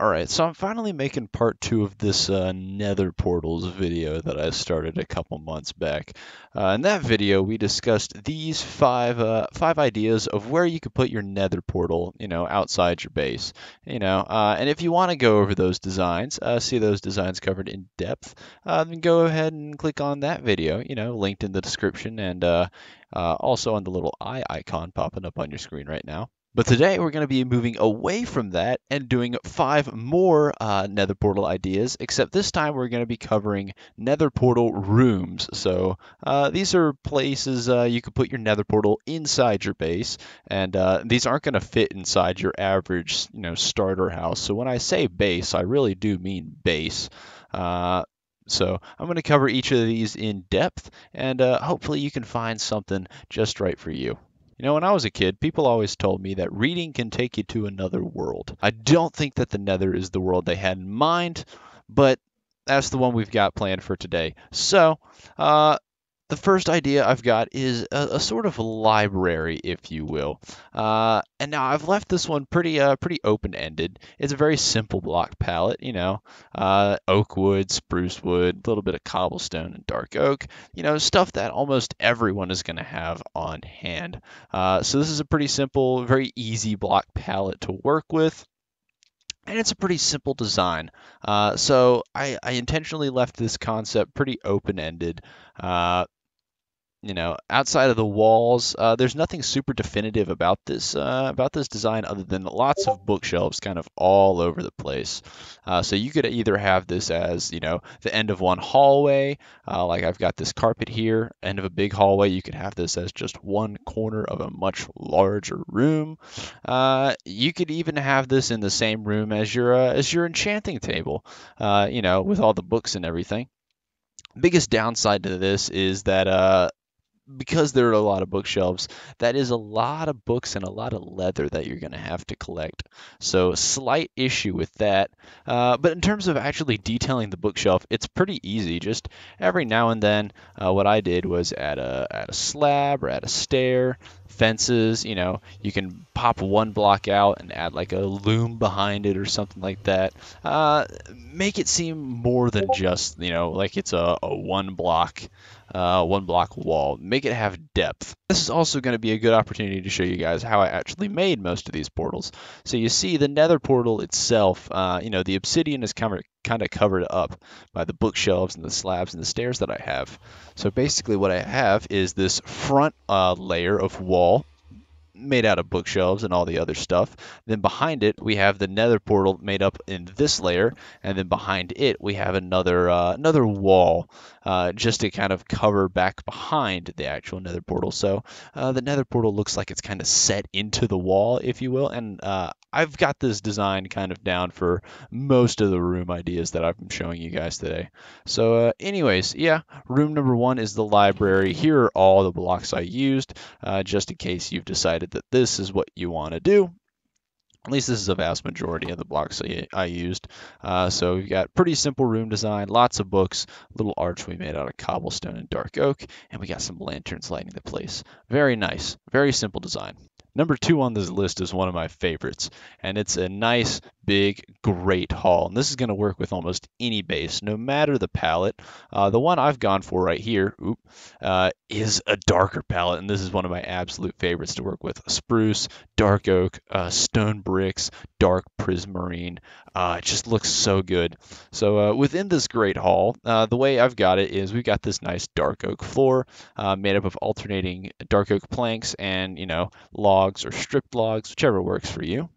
Alright, so I'm finally making part two of this uh, Nether Portals video that I started a couple months back. Uh, in that video, we discussed these five uh, five ideas of where you could put your Nether portal, you know, outside your base. You know, uh, and if you want to go over those designs, uh, see those designs covered in depth, uh, then go ahead and click on that video. You know, linked in the description and also on the little eye icon popping up on your screen right now. But today we're going to be moving away from that and doing five more uh, Nether Portal ideas, except this time we're going to be covering Nether Portal rooms. So uh, these are places uh, you can put your Nether Portal inside your base, and uh, these aren't going to fit inside your average, you know, starter house. So when I say base, I really do mean base. Uh, so I'm going to cover each of these in depth, and uh, hopefully you can find something just right for you. You know, when I was a kid, people always told me that reading can take you to another world. I don't think that the Nether is the world they had in mind, but that's the one we've got planned for today. So, uh, the first idea I've got is a, a sort of library, if you will. Uh, and now I've left this one pretty uh, pretty open-ended. It's a very simple block palette, you know, uh, oak wood, spruce wood, a little bit of cobblestone and dark oak, you know, stuff that almost everyone is going to have on hand. Uh, so this is a pretty simple, very easy block palette to work with and it's a pretty simple design. Uh, so I, I, intentionally left this concept pretty open-ended. Uh, you know, outside of the walls, uh, there's nothing super definitive about this uh, about this design other than lots of bookshelves kind of all over the place. Uh, so you could either have this as you know the end of one hallway, uh, like I've got this carpet here, end of a big hallway. You could have this as just one corner of a much larger room. Uh, you could even have this in the same room as your uh, as your enchanting table, you know, with all the books and everything biggest downside to this is that uh, because there are a lot of bookshelves, that is a lot of books and a lot of leather that you're going to have to collect. So, slight issue with that. Uh, but in terms of actually detailing the bookshelf, it's pretty easy. Just every now and then, uh, what I did was add a, add a slab or add a stair, fences. You know, you can pop one block out and add like a loom behind it or something like that. Uh, make it seem more than just, you know, like it's a, a one block uh, one block wall. Make it have depth. This is also going to be a good opportunity to show you guys how I actually made most of these portals. So you see the nether portal itself, uh, you know, the obsidian is of, kind of covered up by the bookshelves and the slabs and the stairs that I have. So basically what I have is this front uh, layer of wall made out of bookshelves and all the other stuff. Then behind it, we have the nether portal made up in this layer, and then behind it, we have another uh, another wall uh, just to kind of cover back behind the actual nether portal. So uh, the nether portal looks like it's kind of set into the wall, if you will, and uh, I've got this design kind of down for most of the room ideas that I'm showing you guys today. So uh, anyways, yeah, room number one is the library. Here are all the blocks I used, uh, just in case you've decided that this is what you want to do. At least this is a vast majority of the blocks I used. Uh, so we've got pretty simple room design, lots of books, little arch we made out of cobblestone and dark oak, and we got some lanterns lighting the place. Very nice, very simple design. Number two on this list is one of my favorites, and it's a nice, big, great hall. And this is going to work with almost any base, no matter the palette. Uh, the one I've gone for right here oop, uh, is a darker palette, and this is one of my absolute favorites to work with. Spruce, dark oak, uh, stone bricks, dark prismarine. Uh, it just looks so good. So uh, within this great hall, uh, the way I've got it is we've got this nice dark oak floor made up of alternating dark oak planks and, you know, logs or stripped logs, whichever works for you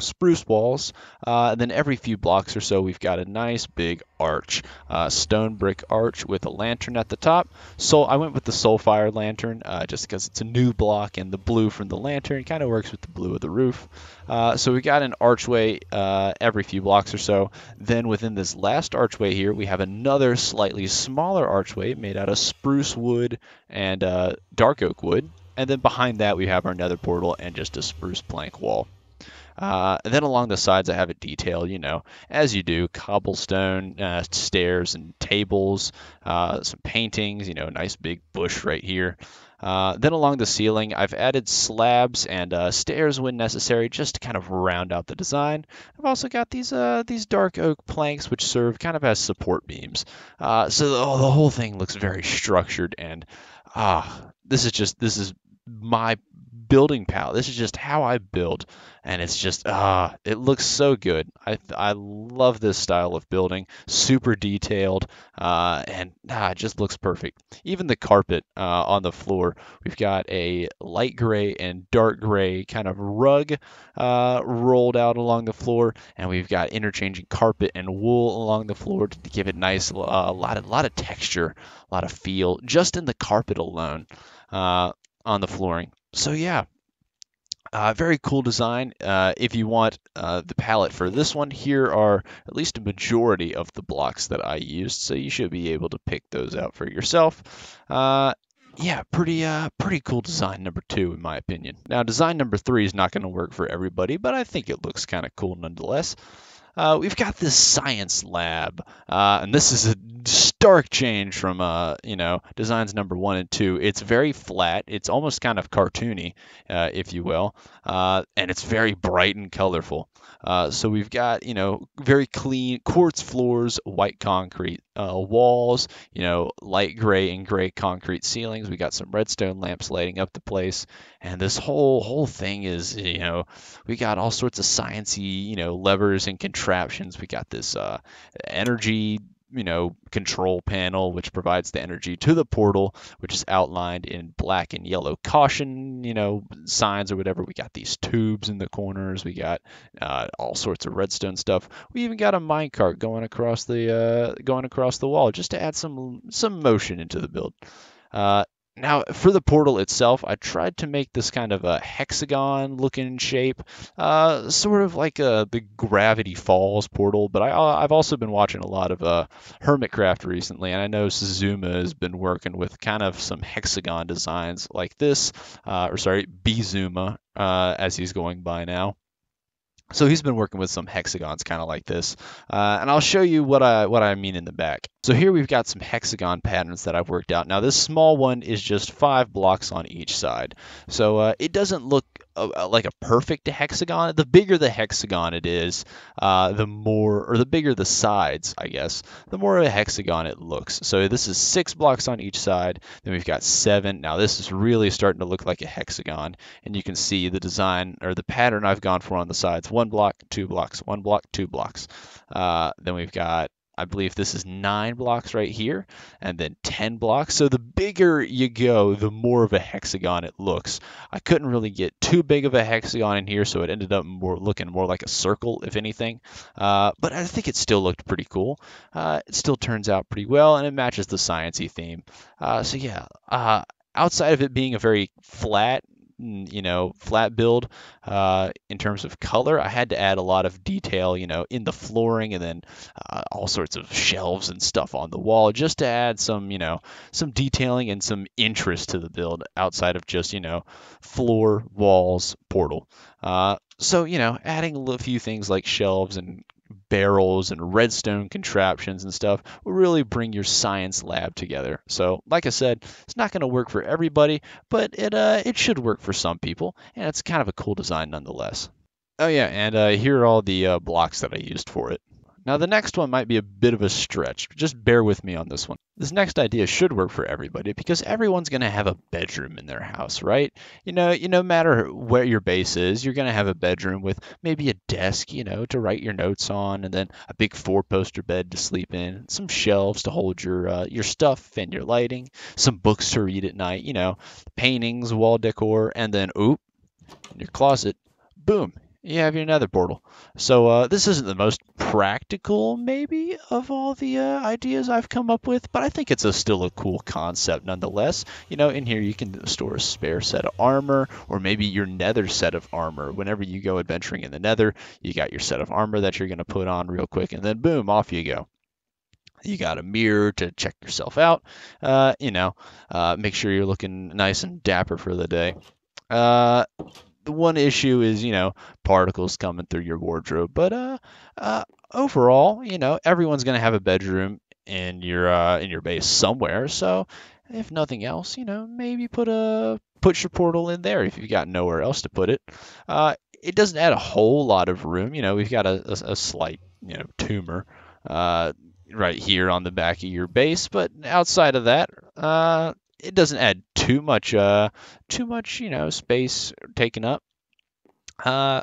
spruce walls. Uh, and then every few blocks or so, we've got a nice big arch, uh, stone brick arch with a lantern at the top. So I went with the Soulfire lantern uh, just because it's a new block and the blue from the lantern kind of works with the blue of the roof. Uh, so we got an archway uh, every few blocks or so. Then within this last archway here, we have another slightly smaller archway made out of spruce wood and uh, dark oak wood. And then behind that, we have our nether portal and just a spruce plank wall. Uh, then along the sides, I have it detailed, you know, as you do, cobblestone uh, stairs and tables, uh, some paintings, you know, nice big bush right here. Uh, then along the ceiling, I've added slabs and uh, stairs when necessary, just to kind of round out the design. I've also got these uh, these dark oak planks, which serve kind of as support beams. Uh, so the, oh, the whole thing looks very structured, and ah, this is just this is my building palette. This is just how I build, and it's just ah, uh, it looks so good. I I love this style of building, super detailed, uh, and ah, it just looks perfect. Even the carpet uh, on the floor, we've got a light gray and dark gray kind of rug uh, rolled out along the floor, and we've got interchanging carpet and wool along the floor to give it nice, a uh, lot of lot of texture, a lot of feel, just in the carpet alone. Uh, on the flooring. So yeah, uh, very cool design. Uh, if you want uh, the palette for this one, here are at least a majority of the blocks that I used, so you should be able to pick those out for yourself. Uh, yeah, pretty uh, pretty cool design number two in my opinion. Now design number three is not going to work for everybody, but I think it looks kind of cool nonetheless. Uh, we've got this science lab, and this is a stark change from uh, you know designs number one and two. It's very flat. It's almost kind of cartoony, uh, if you will, uh, and it's very bright and colorful. Uh, so we've got you know very clean quartz floors, white concrete walls, you know light gray and gray concrete ceilings. We got some redstone lamps lighting up the place, and this whole whole thing is you know we got all sorts of sciency you know levers and contraptions. We got this energy you know, control panel, which provides the energy to the portal, which is outlined in black and yellow caution, you know, signs or whatever. We got these tubes in the corners. We got uh, all sorts of redstone stuff. We even got a minecart going across the uh, going across the wall just to add some some motion into the build. Uh, now, for the portal itself, I tried to make this kind of a hexagon looking shape, uh, sort of like a, the Gravity Falls portal, but I, have also been watching a lot of uh, Hermitcraft recently, and I know Xisuma has been working with kind of some hexagon designs like this, uh, or sorry, Bizuma, uh, as he's going by now. So he's been working with some hexagons kind of like this. Uh, and I'll show you what I, what I mean in the back. So here we've got some hexagon patterns that I've worked out. Now this small one is just five blocks on each side. So uh, it doesn't look uh, like a perfect hexagon. The bigger the hexagon it is, uh, the more, or the bigger the sides, I guess, the more of a hexagon it looks. So this is six blocks on each side. Then we've got seven. Now this is really starting to look like a hexagon. And you can see the design or the pattern I've gone for on the sides. One block, two blocks, one block, two blocks. Uh, then we've got I believe this is nine blocks right here, and then 10 blocks. So the bigger you go, the more of a hexagon it looks. I couldn't really get too big of a hexagon in here, so it ended up more looking more like a circle, if anything. Uh, but I think it still looked pretty cool. Uh, it still turns out pretty well, and it matches the sciency theme. Uh, so yeah, uh, outside of it being a very flat you know, flat build uh, in terms of color. I had to add a lot of detail, you know, in the flooring and then uh, all sorts of shelves and stuff on the wall just to add some, you know, some detailing and some interest to the build outside of just, you know, floor, walls, portal. Uh, so, you know, adding a few things like shelves and barrels and redstone contraptions and stuff will really bring your science lab together. So, like I said, it's not going to work for everybody, but it uh, it should work for some people, and it's kind of a cool design nonetheless. Oh yeah, and uh, here are all the uh, blocks that I used for it. Now the next one might be a bit of a stretch. Just bear with me on this one. This next idea should work for everybody because everyone's going to have a bedroom in their house, right? You know, you no matter where your base is, you're going to have a bedroom with maybe a desk, you know, to write your notes on, and then a big four-poster bed to sleep in, some shelves to hold your uh, your stuff and your lighting, some books to read at night, you know, paintings, wall decor, and then oop, your closet, boom, you have your nether portal. So uh, this isn't the most practical, maybe, of all the uh, ideas I've come up with, but I think it's a, still a cool concept nonetheless. You know, in here you can store a spare set of armor, or maybe your nether set of armor. Whenever you go adventuring in the nether, you got your set of armor that you're going to put on real quick, and then boom, off you go. You got a mirror to check yourself out. Uh, you know, uh, make sure you're looking nice and dapper for the day. Uh, the one issue is, you know, particles coming through your wardrobe. But uh, uh, overall, you know, everyone's gonna have a bedroom in your uh, in your base somewhere. So if nothing else, you know, maybe put a put your portal in there if you've got nowhere else to put it. Uh, it doesn't add a whole lot of room. You know, we've got a, a, a slight, you know, tumor uh, right here on the back of your base, but outside of that, uh, it doesn't add too much, uh, too much, you know, space taken up. Uh,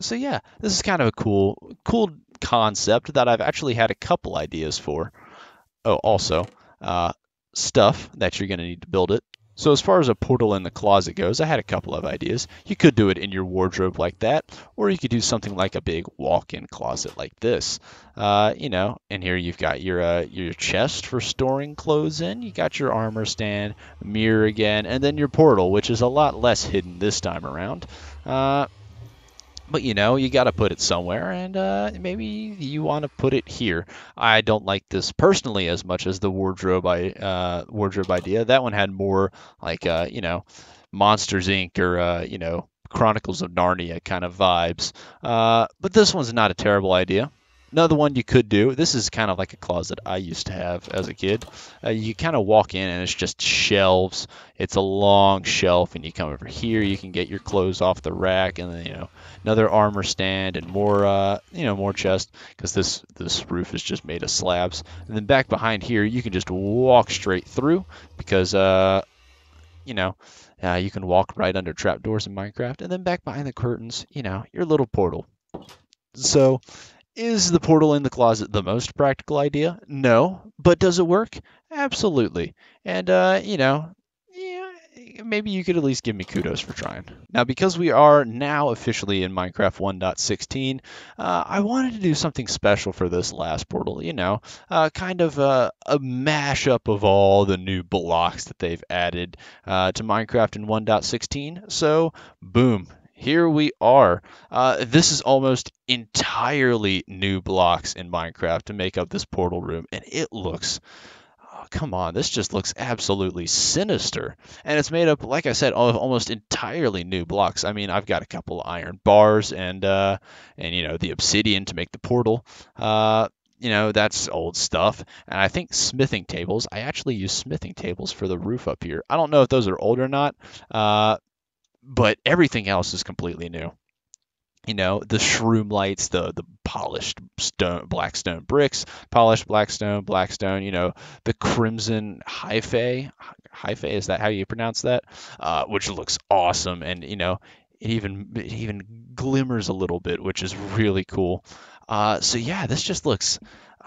so yeah, this is kind of a cool, cool concept that I've actually had a couple ideas for. Oh, also, uh, stuff that you're going to need to build it. So as far as a portal in the closet goes, I had a couple of ideas. You could do it in your wardrobe like that, or you could do something like a big walk-in closet like this. Uh, you know, and here you've got your uh, your chest for storing clothes in. You got your armor stand, mirror again, and then your portal, which is a lot less hidden this time around. Uh, but you know you got to put it somewhere and uh, maybe you want to put it here. I don't like this personally as much as the wardrobe I, uh, wardrobe idea. That one had more like uh, you know monsters inc. or uh, you know chronicles of narnia kind of vibes. Uh, but this one's not a terrible idea Another one you could do, this is kind of like a closet I used to have as a kid. Uh, you kind of walk in and it's just shelves. It's a long shelf and you come over here, you can get your clothes off the rack and then, you know, another armor stand and more, uh, you know, more chest because this, this roof is just made of slabs. And then back behind here, you can just walk straight through because, uh, you know, uh, you can walk right under trapdoors in Minecraft. And then back behind the curtains, you know, your little portal. So is the portal in the closet the most practical idea? No. But does it work? Absolutely. And, uh, you know, maybe you could at least give me kudos for trying. Now, because we are now officially in Minecraft 1.16, uh, I wanted to do something special for this last portal. You know, uh, kind of a, a mashup of all the new blocks that they've added uh, to Minecraft in 1.16. So, boom, here we are. Uh, this is almost entirely new blocks in Minecraft to make up this portal room, and it looks. Oh, come on, this just looks absolutely sinister. And it's made up, like I said, of almost entirely new blocks. I mean, I've got a couple of iron bars and uh, and you know the obsidian to make the portal. Uh, you know that's old stuff and i think smithing tables i actually use smithing tables for the roof up here i don't know if those are old or not uh, but everything else is completely new. You know, the shroom lights, the the polished stone, black stone bricks, polished black stone, black stone. You know, the crimson hyphae, hyphae is that how you pronounce that? Uh, which looks awesome, and you know, it even it even glimmers a little bit, which is really cool. Uh, so yeah, this just looks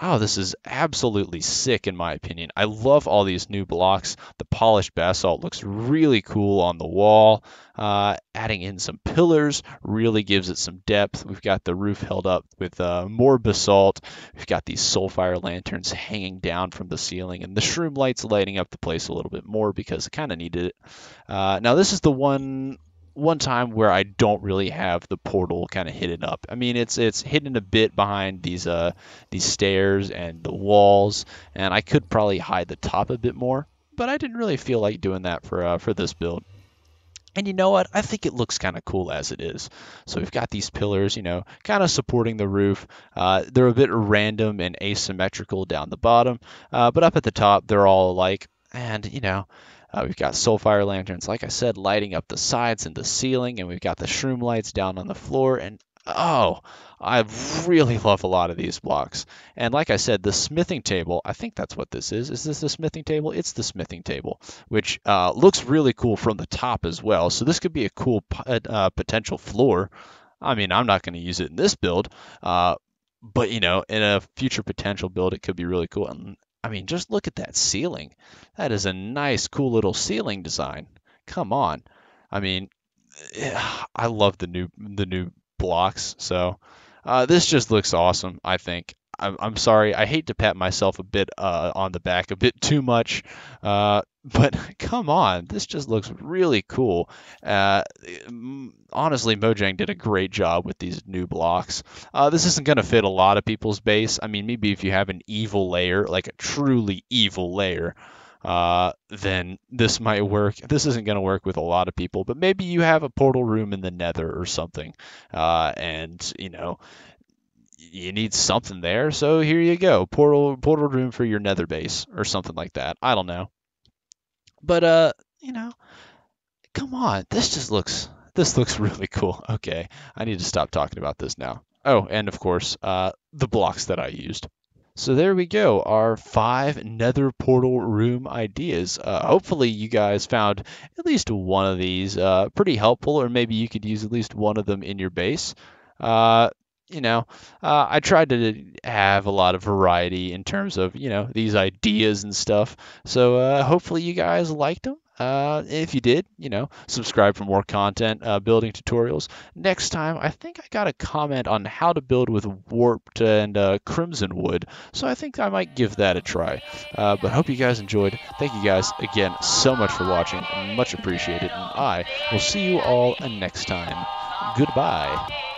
oh, this is absolutely sick in my opinion. I love all these new blocks. The polished basalt looks really cool on the wall. Uh, adding in some pillars really gives it some depth. We've got the roof held up with uh, more basalt. We've got these soulfire lanterns hanging down from the ceiling, and the shroom lights lighting up the place a little bit more because it kind of needed it. Uh, now, this is the one one time where I don't really have the portal kind of hidden up. I mean, it's it's hidden a bit behind these uh these stairs and the walls, and I could probably hide the top a bit more, but I didn't really feel like doing that for uh, for this build. And you know what? I think it looks kind of cool as it is. So we've got these pillars, you know, kind of supporting the roof. Uh, they're a bit random and asymmetrical down the bottom, uh, but up at the top, they're all alike. And, you know, uh, we've got soulfire lanterns, like I said, lighting up the sides and the ceiling, and we've got the shroom lights down on the floor. And oh, I really love a lot of these blocks. And like I said, the smithing table, I think that's what this is. Is this the smithing table? It's the smithing table, which uh, looks really cool from the top as well. So this could be a cool uh, potential floor. I mean, I'm not going to use it in this build, uh, but you know, in a future potential build, it could be really cool. And I mean, just look at that ceiling. That is a nice, cool little ceiling design. Come on. I mean, I love the new the new blocks. So uh, this just looks awesome. I think. I'm, I'm sorry. I hate to pat myself a bit uh, on the back a bit too much, uh, but come on, this just looks really cool. Uh, honestly, Mojang did a great job with these new blocks. Uh, this isn't going to fit a lot of people's base. I mean, maybe if you have an evil layer, like a truly evil layer, uh, then this might work. This isn't going to work with a lot of people, but maybe you have a portal room in the nether or something, uh, and you know you need something there. So here you go, portal portal room for your nether base or something like that. I don't know, but uh, you know, come on, this just looks this looks really cool. Okay, I need to stop talking about this now. Oh, and of course, uh, the blocks that I used. So there we go, our five nether portal room ideas. Uh, hopefully you guys found at least one of these uh, pretty helpful, or maybe you could use at least one of them in your base. Uh, you know, uh, I tried to have a lot of variety in terms of, you know, these ideas and stuff. So uh, hopefully you guys liked them. Uh, if you did, you know, subscribe for more content, uh, building tutorials. Next time, I think I got a comment on how to build with warped and uh, crimson wood, so I think I might give that a try. Uh, but hope you guys enjoyed. Thank you guys again so much for watching, much appreciated, and I will see you all next time. Goodbye.